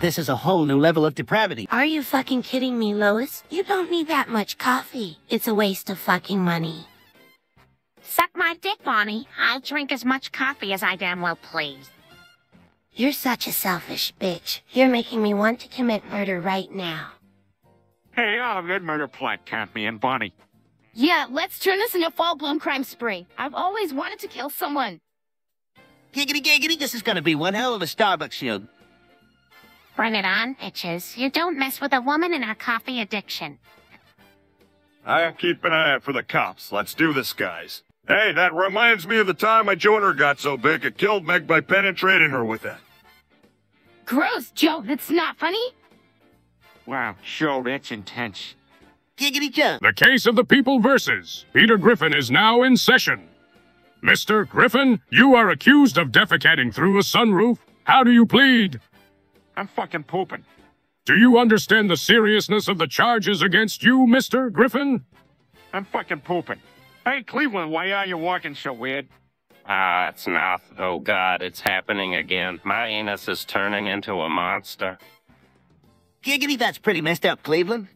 This is a whole new level of depravity. Are you fucking kidding me, Lois? You don't need that much coffee. It's a waste of fucking money. Suck my dick, Bonnie. I'll drink as much coffee as I damn well please. You're such a selfish bitch. You're making me want to commit murder right now. Hey, oh, good murder plot, count me and Bonnie. Yeah, let's turn this into a full-blown crime spree. I've always wanted to kill someone. Giggity giggity, this is gonna be one hell of a Starbucks show. Bring it on, bitches. You don't mess with a woman and her coffee addiction. I'll keep an eye out for the cops. Let's do this, guys. Hey, that reminds me of the time my Joener got so big it killed Meg by penetrating her with it. Gross, Joe. That's not funny. Wow, sure, that's intense. Giggity jump. The case of the people versus Peter Griffin is now in session. Mr. Griffin, you are accused of defecating through a sunroof. How do you plead? I'm fucking pooping. Do you understand the seriousness of the charges against you, Mr. Griffin? I'm fucking pooping. Hey, Cleveland, why are you walking so weird? Ah, it's not. Oh god, it's happening again. My anus is turning into a monster. Giggity, that's pretty messed up, Cleveland.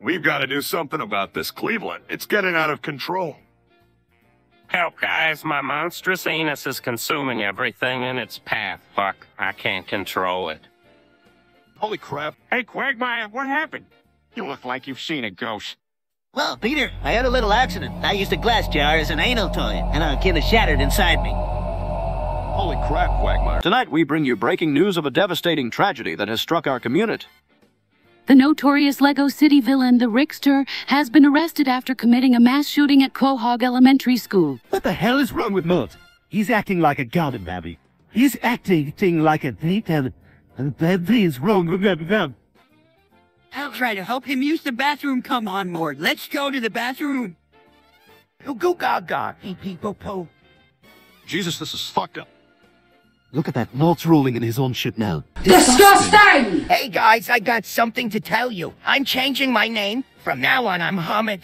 We've got to do something about this, Cleveland. It's getting out of control. Help, guys. My monstrous anus is consuming everything in its path. Fuck, I can't control it. Holy crap. Hey, Quagmire, what happened? You look like you've seen a ghost. Well, Peter, I had a little accident. I used a glass jar as an anal toy, and a kid shattered inside me. Holy crap, Quagmire. Tonight we bring you breaking news of a devastating tragedy that has struck our community. The notorious Lego City villain, the Brickster, has been arrested after committing a mass shooting at Quahog Elementary School. What the hell is wrong with Mort? He's acting like a garden baby. He's acting like a thief, and, and bad things wrong with him. I'll try to help him use the bathroom. Come on, Mort. Let's go to the bathroom. Go, go, gaga. Hey, people, po. Jesus, this is fucked up. Look at that. Mort's rolling in his own shit now. Disgusting! Hey, guys, I got something to tell you. I'm changing my name. From now on, I'm Muhammad.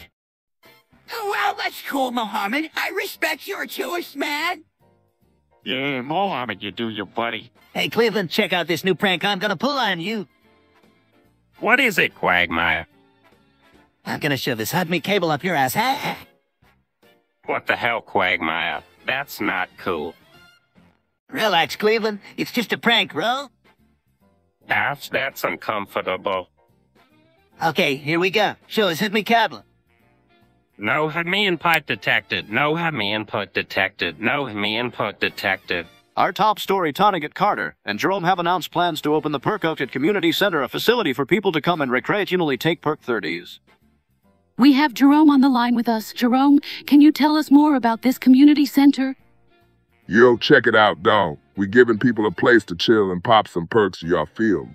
Oh, well, that's cool, Mohammed. I respect you're a Jewish man. Yeah, Mohammed, you do your buddy. Hey, Cleveland, check out this new prank I'm gonna pull on you. What is it, Quagmire? I'm gonna shove this hot meat cable up your ass. Ha! What the hell, Quagmire? That's not cool. Relax, Cleveland. It's just a prank, bro. Ouch, that's uncomfortable. Okay, here we go. Show us hit me cable. No have me input detected. No have me input detected. No me input detected. Our top story, Tonnegut Carter and Jerome have announced plans to open the Percocet Community Center, a facility for people to come and recreationally take Perk 30s. We have Jerome on the line with us. Jerome, can you tell us more about this community center? Yo, check it out, dog. We giving people a place to chill and pop some perks y'all feel.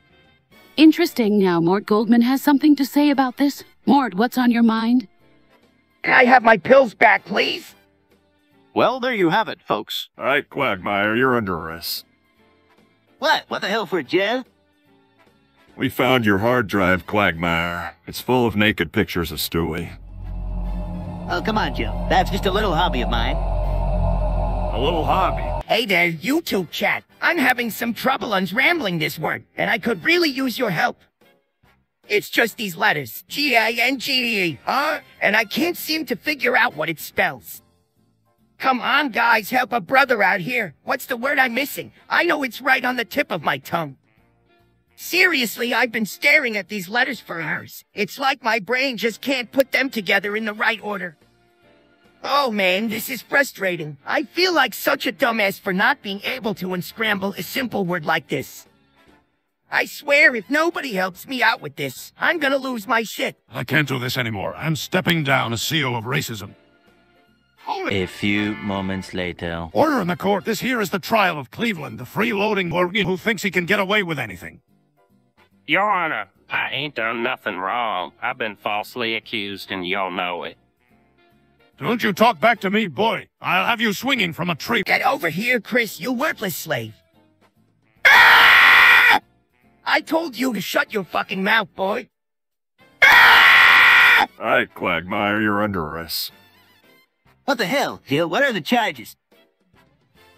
Interesting. Now, Mort Goldman has something to say about this. Mort, what's on your mind? Can I have my pills back, please? Well, there you have it, folks. All right, Quagmire, you're under arrest. What? What the hell for, Jeff? We found your hard drive, Quagmire. It's full of naked pictures of Stewie. Oh, come on, Joe. That's just a little hobby of mine. A little hobby. Hey there, YouTube chat. I'm having some trouble unsrambling this word, and I could really use your help. It's just these letters, G-A-N-G-E, huh? And I can't seem to figure out what it spells. Come on, guys, help a brother out here. What's the word I'm missing? I know it's right on the tip of my tongue. Seriously, I've been staring at these letters for hours. It's like my brain just can't put them together in the right order. Oh man, this is frustrating. I feel like such a dumbass for not being able to unscramble a simple word like this. I swear if nobody helps me out with this, I'm gonna lose my shit. I can't do this anymore. I'm stepping down as CEO of racism. A few moments later. Order in the court. This here is the trial of Cleveland, the freeloading Morgan who thinks he can get away with anything. Your Honor, I ain't done nothing wrong. I've been falsely accused and y'all know it. Don't you talk back to me, boy. I'll have you swinging from a tree. Get over here, Chris, you worthless slave. Ah! I told you to shut your fucking mouth, boy. Ah! All right, Quagmire, you're under arrest. What the hell, Jill? What are the charges?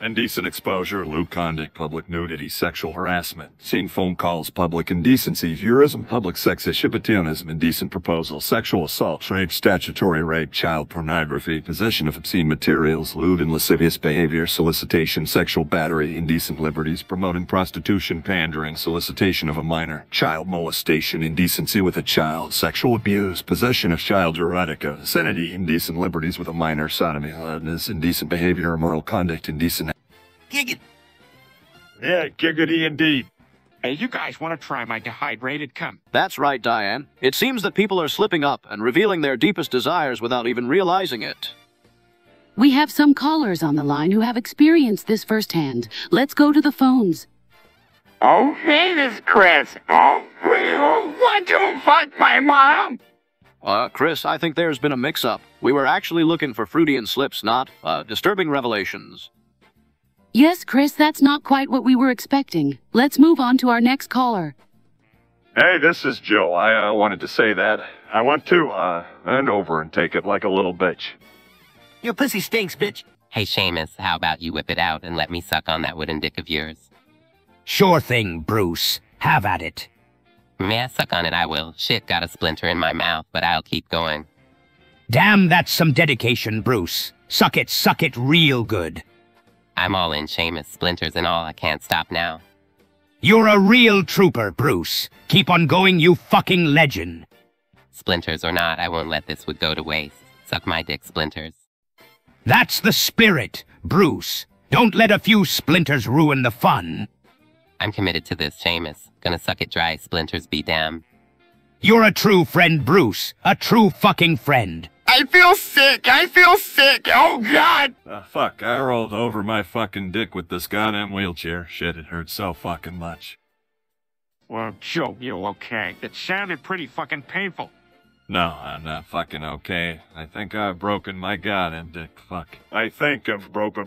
Indecent exposure, lewd conduct, public nudity, sexual harassment, seeing phone calls, public indecency, voyeurism, public sex exhibitionism, indecent proposal, sexual assault, rape, statutory rape, child pornography, possession of obscene materials, lewd and lascivious behavior, solicitation, sexual battery, indecent liberties, promoting prostitution, pandering, solicitation of a minor, child molestation, indecency with a child, sexual abuse, possession of child erotica, obscenity, indecent liberties with a minor, sodomy, loudness, indecent behavior, immoral conduct, indecent Giggity. Yeah, giggity indeed. Hey, you guys want to try my dehydrated cum? That's right, Diane. It seems that people are slipping up and revealing their deepest desires without even realizing it. We have some callers on the line who have experienced this firsthand. Let's go to the phones. Oh, hey, this Chris. Oh, you want to fuck my mom? Uh, Chris, I think there's been a mix-up. We were actually looking for Freudian slips, not, uh, disturbing revelations. Yes, Chris, that's not quite what we were expecting. Let's move on to our next caller. Hey, this is Joe. I uh, wanted to say that. I want to, uh, bend over and take it like a little bitch. Your pussy stinks, bitch. Hey, Seamus, how about you whip it out and let me suck on that wooden dick of yours? Sure thing, Bruce. Have at it. May I suck on it, I will. Shit got a splinter in my mouth, but I'll keep going. Damn, that's some dedication, Bruce. Suck it, suck it real good. I'm all in, Seamus. Splinters and all, I can't stop now. You're a real trooper, Bruce. Keep on going, you fucking legend. Splinters or not, I won't let this would go to waste. Suck my dick, Splinters. That's the spirit, Bruce. Don't let a few splinters ruin the fun. I'm committed to this, Seamus. Gonna suck it dry, Splinters be damned. You're a true friend, Bruce. A true fucking friend. I feel sick. I feel sick. Oh, God. Uh, fuck, I rolled over my fucking dick with this goddamn wheelchair. Shit, it hurt so fucking much. Well, Joe, you okay? It sounded pretty fucking painful. No, I'm not fucking okay. I think I've broken my goddamn dick. Fuck. I think I've broken.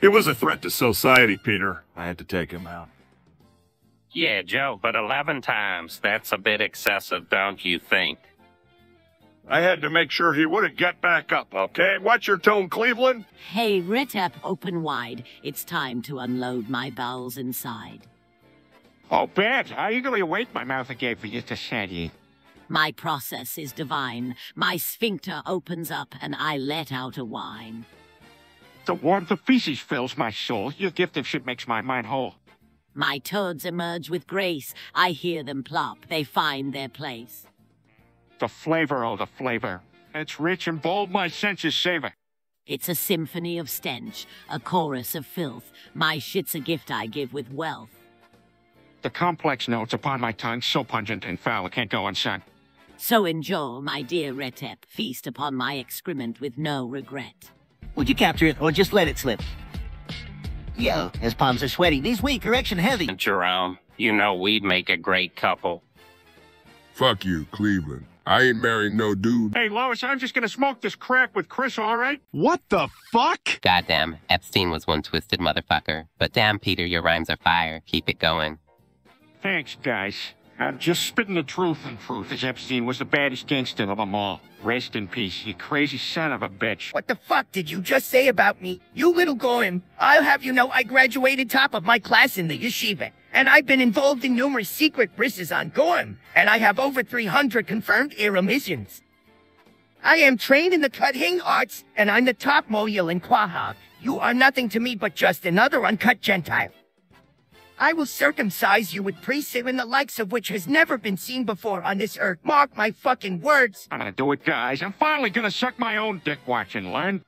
It was a threat to society, Peter. I had to take him out. Yeah, Joe, but 11 times. That's a bit excessive, don't you think? I had to make sure he wouldn't get back up, okay? Watch your tone, Cleveland. Hey, Ritep, open wide. It's time to unload my bowels inside. Oh, bad. I eagerly await my mouth agape for you to say ye. My process is divine. My sphincter opens up and I let out a whine. The warmth of feces fills my soul. Your gift of shit makes my mind whole. My toads emerge with grace. I hear them plop. They find their place. The flavor, oh, the flavor. It's rich and bold, my senses savor. It's a symphony of stench, a chorus of filth. My shit's a gift I give with wealth. The complex notes upon my tongue, so pungent and foul, it can't go unsaid. So enjoy, my dear Retep. Feast upon my excrement with no regret. Would you capture it or just let it slip? Yo, his palms are sweaty. These weak, erection heavy. Jerome, you know we'd make a great couple. Fuck you, Cleveland. I ain't marrying no dude. Hey, Lois, I'm just gonna smoke this crack with Chris, all right? What the fuck? Goddamn, Epstein was one twisted motherfucker. But damn, Peter, your rhymes are fire. Keep it going. Thanks, guys. I'm just spitting the truth, and truth is Epstein was the baddest gangster of them all. Rest in peace, you crazy son of a bitch. What the fuck did you just say about me? You little goyim. I'll have you know I graduated top of my class in the yeshiva. And I've been involved in numerous secret brisses on Goyim. And I have over 300 confirmed ear. I am trained in the cutting arts, and I'm the top mohel in Quahog. You are nothing to me but just another uncut Gentile. I will circumcise you with precedent the likes of which has never been seen before on this earth. Mark my fucking words. I'm gonna do it, guys. I'm finally gonna suck my own dick watch and learn.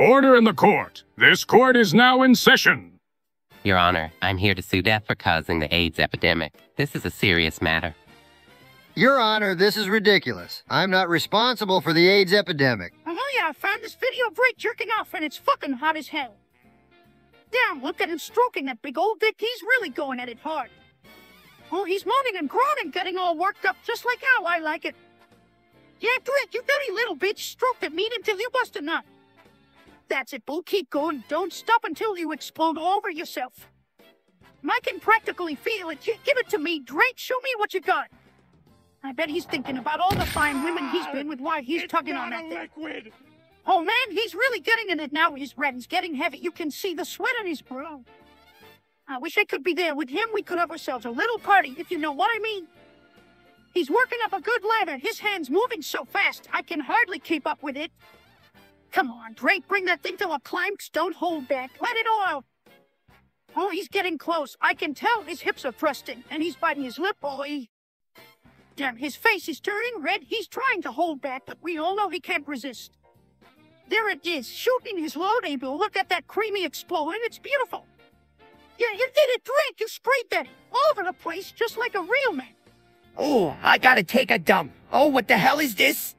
Order in the court. This court is now in session. Your Honor, I'm here to sue death for causing the AIDS epidemic. This is a serious matter. Your Honor, this is ridiculous. I'm not responsible for the AIDS epidemic. Oh yeah, I found this video of Ray jerking off and it's fucking hot as hell. Damn, look at him stroking that big old dick. He's really going at it hard. Oh, he's moaning and groaning, getting all worked up just like how I like it. Yeah, Greg, you dirty little bitch. Stroke that meat until you bust a nut. That's it, Bull. Keep going. Don't stop until you explode all over yourself. I can practically feel it. Give it to me, Drake. Show me what you got. I bet he's thinking about all the fine women he's been with while he's tugging on that thing. Oh man, he's really getting in it now. He's red. He's getting heavy. You can see the sweat on his brow. I wish I could be there. With him, we could have ourselves a little party, if you know what I mean. He's working up a good lather. His hand's moving so fast, I can hardly keep up with it. Come on, Drake, bring that thing to a climax. Don't hold back. Let it all out. Oh, he's getting close. I can tell his hips are thrusting, and he's biting his lip. Oh, he... Damn, his face is turning red. He's trying to hold back, but we all know he can't resist. There it is, shooting his load, Abel. Look at that creamy explosion. It's beautiful. Yeah, you did it, Drake. You sprayed that all over the place, just like a real man. Oh, I gotta take a dump. Oh, what the hell is this?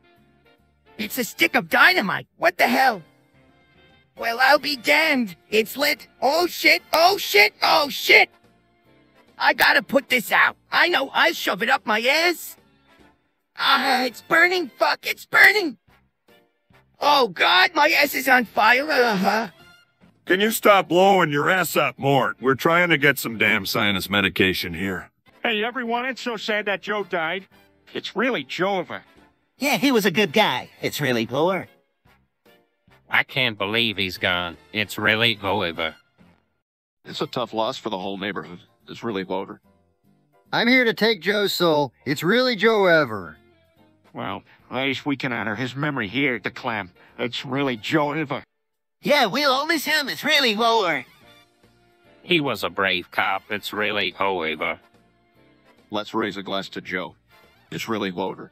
It's a stick of dynamite. What the hell? Well, I'll be damned. It's lit. Oh shit, oh shit, oh shit! I gotta put this out. I know I'll shove it up my ass. Ah, it's burning, fuck, it's burning! Oh god, my ass is on fire. Uh-huh. Can you stop blowing your ass up, Mort? We're trying to get some damn sinus medication here. Hey, everyone, it's so sad that Joe died. It's really Joever. Yeah, he was a good guy. It's really poor. I can't believe he's gone. It's really over. It's a tough loss for the whole neighborhood. It's really Voter. I'm here to take Joe's soul. It's really Joe Ever. Well, at least we can honor his memory here at the Clam. It's really Joe Ever. Yeah, we'll all miss him. It's really lower. He was a brave cop. It's really over. Let's raise a glass to Joe. It's really Voter.